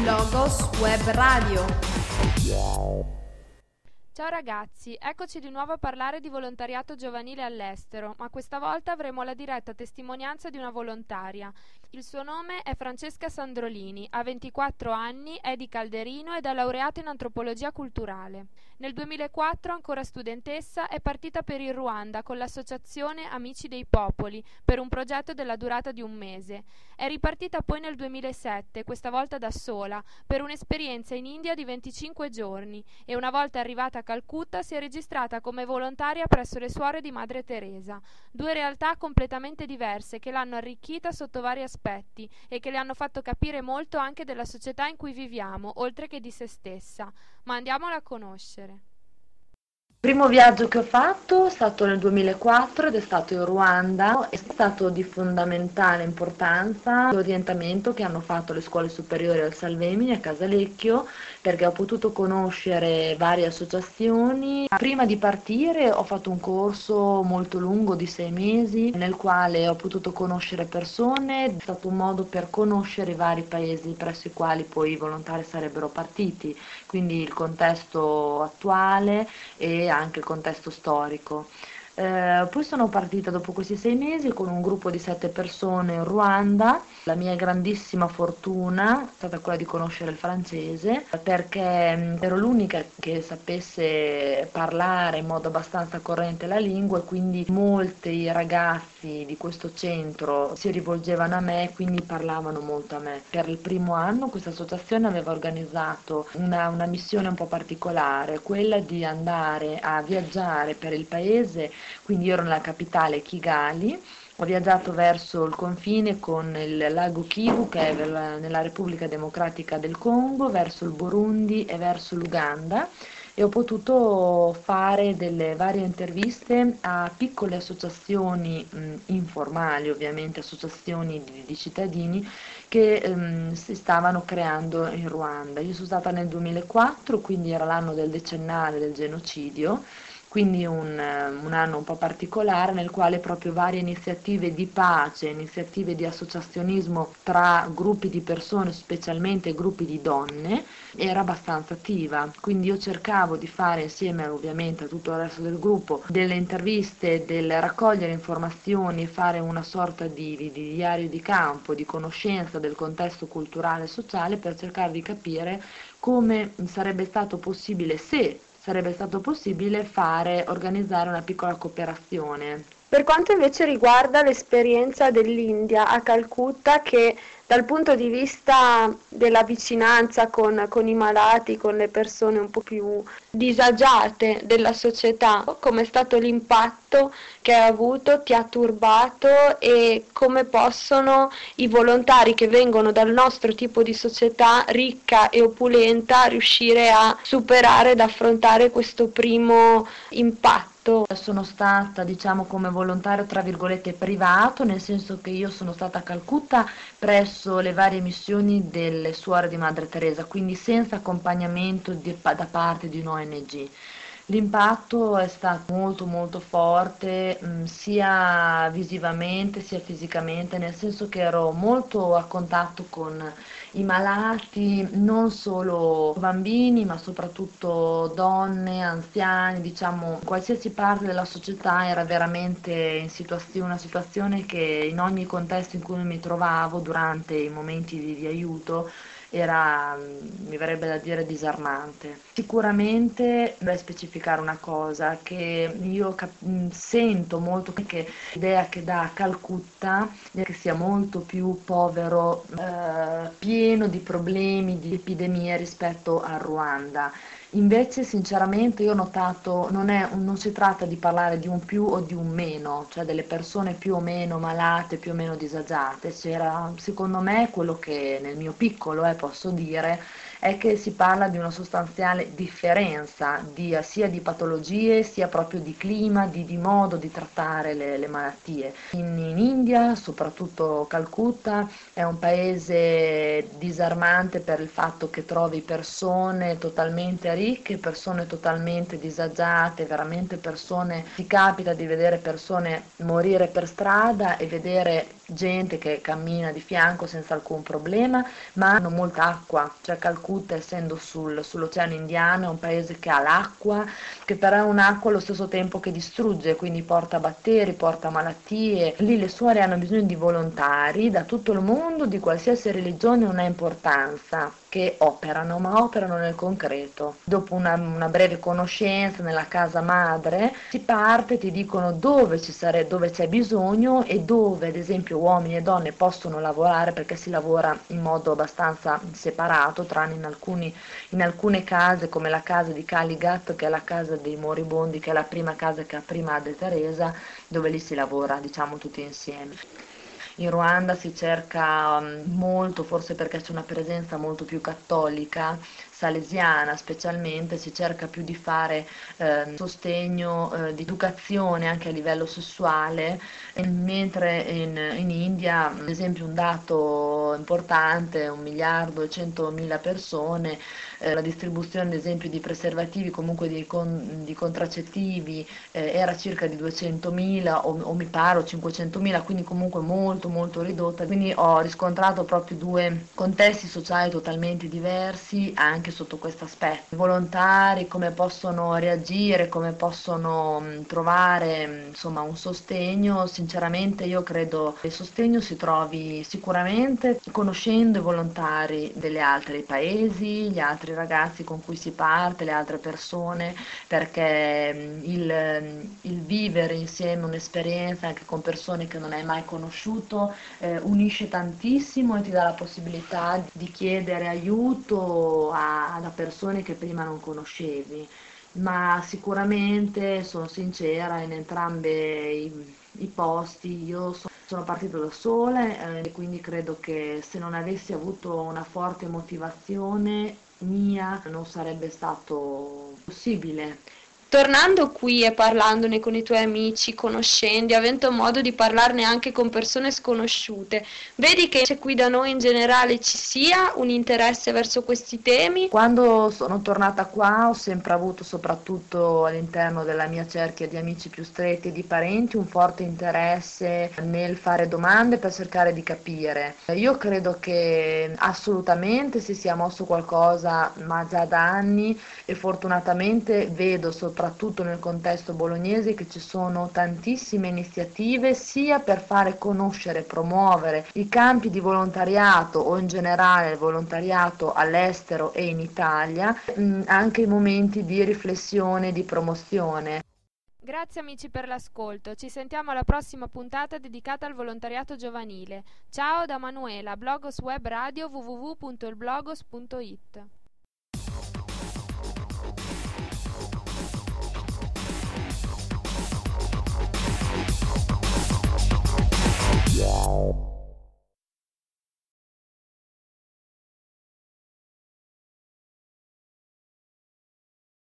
Logos Web Radio. Ciao ragazzi, eccoci di nuovo a parlare di volontariato giovanile all'estero, ma questa volta avremo la diretta testimonianza di una volontaria. Il suo nome è Francesca Sandrolini, ha 24 anni, è di Calderino ed è laureata in antropologia culturale. Nel 2004, ancora studentessa, è partita per il Ruanda con l'associazione Amici dei Popoli per un progetto della durata di un mese. È ripartita poi nel 2007, questa volta da sola, per un'esperienza in India di 25 giorni e una volta arrivata a Calcutta si è registrata come volontaria presso le suore di Madre Teresa, due realtà completamente diverse che l'hanno arricchita sotto vari aspetti e che le hanno fatto capire molto anche della società in cui viviamo, oltre che di se stessa. Ma andiamola a conoscere. Il primo viaggio che ho fatto è stato nel 2004 ed è stato in Ruanda, è stato di fondamentale importanza l'orientamento che hanno fatto le scuole superiori al Salvemini a Casalecchio perché ho potuto conoscere varie associazioni. Prima di partire ho fatto un corso molto lungo di sei mesi nel quale ho potuto conoscere persone, è stato un modo per conoscere i vari paesi presso i quali poi i volontari sarebbero partiti, quindi il contesto attuale e anche il contesto storico. Eh, poi sono partita dopo questi sei mesi con un gruppo di sette persone in Ruanda. La mia grandissima fortuna è stata quella di conoscere il francese perché ero l'unica che sapesse parlare in modo abbastanza corrente la lingua e quindi molti ragazzi di questo centro si rivolgevano a me e quindi parlavano molto a me. Per il primo anno questa associazione aveva organizzato una, una missione un po' particolare, quella di andare a viaggiare per il paese quindi io ero nella capitale Kigali, ho viaggiato verso il confine con il lago Kivu che è nella Repubblica Democratica del Congo, verso il Burundi e verso l'Uganda e ho potuto fare delle varie interviste a piccole associazioni mh, informali, ovviamente associazioni di, di cittadini che mh, si stavano creando in Ruanda. Io sono stata nel 2004, quindi era l'anno del decennale del genocidio quindi un, un, anno un po' particolare nel quale proprio varie iniziative di pace, iniziative di associazionismo tra gruppi di persone, specialmente gruppi di donne, era abbastanza attiva. Quindi io cercavo di fare insieme ovviamente a tutto il resto del gruppo delle interviste, del raccogliere informazioni e fare una sorta di, di, di diario di campo, di conoscenza del contesto culturale e sociale per cercare di capire come sarebbe stato possibile se sarebbe stato possibile fare, organizzare una piccola cooperazione. Per quanto invece riguarda l'esperienza dell'India a Calcutta, che dal punto di vista della vicinanza con, con, i malati, con le persone un po' più disagiate della società, come è stato l'impatto che ha avuto, ti ha turbato e come possono i volontari che vengono dal nostro tipo di società ricca e opulenta riuscire a superare ed affrontare questo primo impatto sono stata, diciamo, come volontario tra virgolette privato, nel senso che io sono stata a Calcutta presso le varie missioni delle suore di Madre Teresa, quindi senza accompagnamento di, da parte di un ONG. L'impatto è stato molto molto forte mh, mm, sia visivamente sia fisicamente, nel senso che ero molto a contatto con i malati, non solo bambini ma soprattutto donne, anziani, diciamo qualsiasi parte della società era veramente in situazione, una situazione che in ogni contesto in cui mi trovavo durante i momenti di, di aiuto era, mi verrebbe da dire, disarmante. Sicuramente dovrei specificare una cosa, che io cap- sento molto che l'idea che dà Calcutta è che sia molto più povero, eh, pieno di problemi, di epidemie rispetto al Ruanda Invece sinceramente io ho notato, non, è, non si tratta di parlare di un più o di un meno, cioè delle persone più o meno malate, più o meno disagiate, c'era secondo me quello che nel mio piccolo eh, posso dire è che si parla di una sostanziale differenza di, sia di patologie sia proprio di clima, di, di modo di trattare le, le malattie. In, in India, soprattutto Calcutta, è un paese disarmante per il fatto che trovi persone totalmente ricche, persone totalmente disagiate, veramente persone, ti capita di vedere persone morire per strada e vedere gente che cammina di fianco senza alcun problema, ma hanno molta acqua, cioè Calcutta essendo sul, sull'Oceano Indiano è un paese che ha l'acqua, che però è un'acqua allo stesso tempo che distrugge, quindi porta batteri, porta malattie. Lì le suore hanno bisogno di volontari da tutto il mondo, di qualsiasi religione una importanza che operano, ma operano nel concreto. Dopo una, una, breve conoscenza nella casa madre si parte, ti dicono dove, sare, dove c'è bisogno e dove ad esempio uomini e donne possono lavorare perché si lavora in modo abbastanza separato, tranne in, alcuni, in alcune case come la casa di Caligat che è la casa dei moribondi, che è la prima casa che ha prima Madre Teresa, dove lì si lavora diciamo tutti insieme. In Ruanda si cerca mm, molto, forse perché c'è una presenza molto più cattolica, salesiana specialmente, si cerca più di fare eh, sostegno eh, di educazione anche a livello sessuale, mentre in, in, India, ad esempio un dato importante, un miliardo e centomila persone, eh, la distribuzione ad esempio di preservativi, comunque di, con, di contraccettivi, eh, era circa di 200.000 o, o mi pare 500.000, quindi comunque molto molto ridotta, quindi ho riscontrato proprio due contesti sociali totalmente diversi anche sotto questo aspetto. I volontari come possono reagire, come possono mh, trovare mh, insomma un sostegno, sinceramente io credo che il sostegno si trovi sicuramente conoscendo i volontari degli altri paesi, gli altri ragazzi con cui si parte, le altre persone, perché mh, il, il, vivere insieme un'esperienza anche con persone che non hai mai conosciuto eh, unisce tantissimo e ti dà la possibilità di chiedere aiuto a da persone che prima non conoscevi, ma sicuramente sono sincera in entrambi i, i posti, io so, sono partita da sola eh, e quindi credo che se non avessi avuto una forte motivazione mia non sarebbe stato possibile Tornando qui e parlandone con i tuoi amici, conoscendi, avendo modo di parlarne anche con persone sconosciute, vedi che qui da noi in generale ci sia un interesse verso questi temi? Quando sono tornata qua ho sempre avuto, soprattutto all'interno della mia cerchia di amici più stretti e di parenti, un forte interesse nel fare domande per cercare di capire. Io credo che assolutamente si sia mosso qualcosa, ma già da anni e fortunatamente vedo soprattutto soprattutto nel contesto bolognese che ci sono tantissime iniziative sia per fare conoscere e promuovere i campi di volontariato o in generale il volontariato all'estero e in Italia, mh, anche i momenti di riflessione e di promozione. Grazie amici per l'ascolto, ci sentiamo alla prossima puntata dedicata al volontariato giovanile. Ciao da Manuela, blogos web radio www.ilblogos.it.